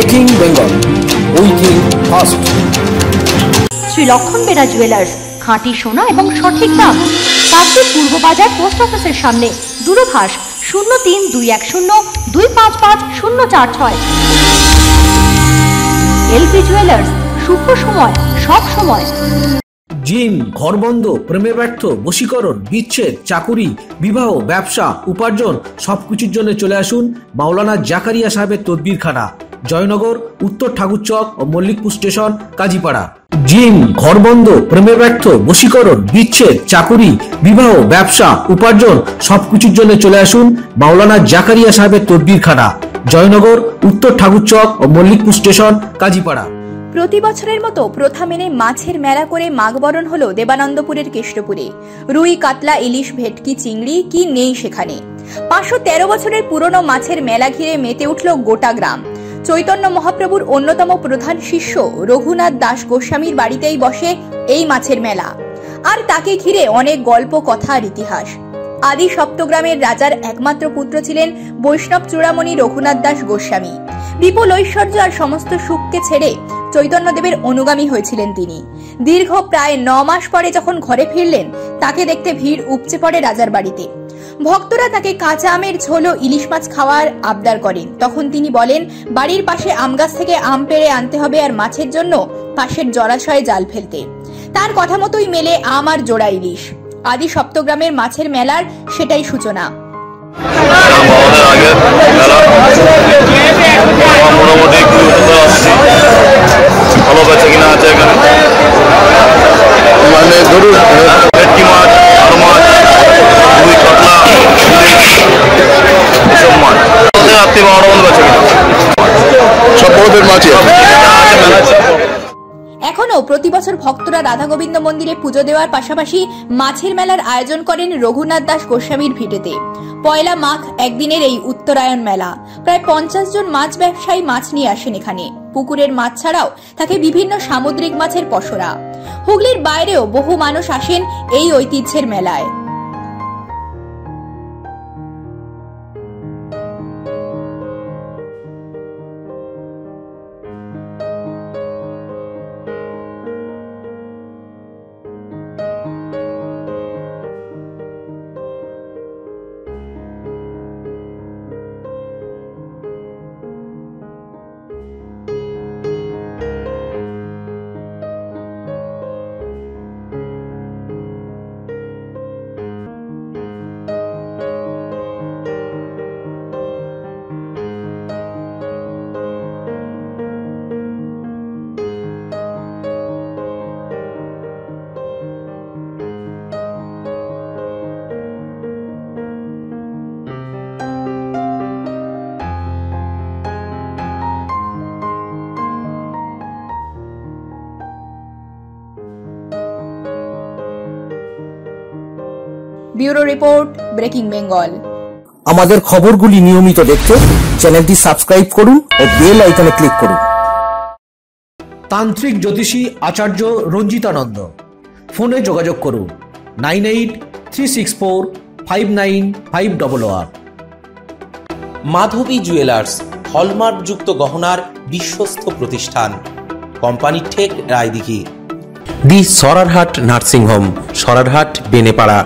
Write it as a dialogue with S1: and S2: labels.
S1: Breaking Bengal উইকিং first
S2: Shri Lakshman Bera jewellers খাঁটি সোনা এবং সঠিক দাম। কাকদ্বীপ পূর্ব বাজার পোস্ট অফিসের সামনে। দূরভাষ শূন্য তিন দুই এক শূন্য দুই পাঁচ পাঁচ শূন্য চার ছয়। এলপি জুয়েলার্স শুভ সময় সব সময়।
S1: জিম ঘরবন্ধ প্রেমে ব্যর্থ বশীকরণ বিচ্ছেদ চাকুরি বিবাহ ব্যবসা উপার্জন সবকিছুর জন্য চলে আসুন মাওলানা জাকারিয়া সাহেবের তদবিরখানা। জয়নগর, উত্তর ঠাকুরচক ও মল্লিকপুর স্টেশন, কাজীপাড়া। জিম, ঘরবন্ধ, প্রেমে ব্যর্থ, বশীকরণ, বিচ্ছেদ, চাকুরি, বিবাহ, ব্যবসা, উপার্জন, সবকিছুর জন্য চলে আসুন মাওলানা জাকারিয়া সাহেবের তদবিরখানা, জয়নগর, উত্তর ঠাকুরচক ও মল্লিকপুর স্টেশন, কাজীপাড়া।
S3: প্রতি বছরের মতো প্রথা মেনে মাছের মেলা করে মাঘবরণ হলো দেবানন্দপুরের কেষ্টপুরে রুই, কাতলা, ইলিশ, ভেটকি, চিংড়ি, কি নেই সেখানে? পাঁচশো তেরো বছরের পুরনো মাছের মেলা ঘিরে মেতে উঠল গোটা গ্রাম। চৈতন্য মহাপ্রভুর অন্যতম প্রধান শিষ্য রঘুনাথ দাস গোস্বামীর বাড়িতেই বসে এই মাছের মেলা। আর তাকে ঘিরে অনেক গল্প, কথা আর ইতিহাস। আদি সপ্তগ্রামের রাজার একমাত্র পুত্র ছিলেন বৈষ্ণব চূড়ামণি রঘুনাথ দাস গোস্বামী। বিপুল ঐশ্বর্য আর সমস্ত সুখকে ছেড়ে চৈতন্যদেবের অনুগামী হয়েছিলেন তিনি। দীর্ঘ প্রায় ন মাস পরে যখন ঘরে ফিরলেন, তাকে দেখতে ভিড় উপচে পড়ে রাজার বাড়িতে। ভক্তরা তাকে কাঁচা আমের ঝোল ও ইলিশ মাছ খাওয়ার আবদার করেন। তখন তিনি বলেন, বাড়ির পাশে আম গাছ থেকে আম পেড়ে আনতে হবে আর মাছের জন্য পাশের জলাশয়ে জাল ফেলতে। তার কথা মতোই মেলে আম আর জোড়া ইলিশ। আদি সপ্তগ্রামের মাছের মেলার সেটাই সূচনা।
S4: মোটামুটি একটু ভালো বেচে কিনা আছে মতো বেচে কিনা? সব বহুদের মাছই আছে। মেলা
S3: এখনও প্রতি বছর ভক্তরা রাধা গোবিন্দ মন্দিরে পুজো দেওয়ার পাশাপাশি মাছের মেলার আয়োজন করেন রঘুনাথ দাস গোস্বামীর ভিটেতে। পয়লা মাঘ একদিনের এই উত্তরায়ণ মেলা। প্রায় পঞ্চাশ জন মাছ ব্যবসায়ী মাছ নিয়ে আসেন এখানে। পুকুরের মাছ ছাড়াও থাকে বিভিন্ন সামুদ্রিক মাছের পসরা। হুগলির বাইরেও বহু মানুষ আসেন এই ঐতিহ্যের মেলায়। Bureau report breaking Bengal.
S1: আমাদের খবরগুলি নিয়মিত দেখতে চ্যানেলটি সাবস্ক্রাইব করুন ও বেল আইকনে ক্লিক করুন। তান্ত্রিক জ্যোতিষী আচার্য রঞ্জিতানন্দ। ফোনে যোগাযোগ করুন nine eight three six four five nine five double one.
S5: Madhabi jewellers হলমার্কযুক্ত গহনার বিশ্বস্ত প্রতিষ্ঠান। কোম্পানি ঠেক রায়দিঘি। দি সরারহাট নার্সিংহোম সরারহাট বেনেপাড়া।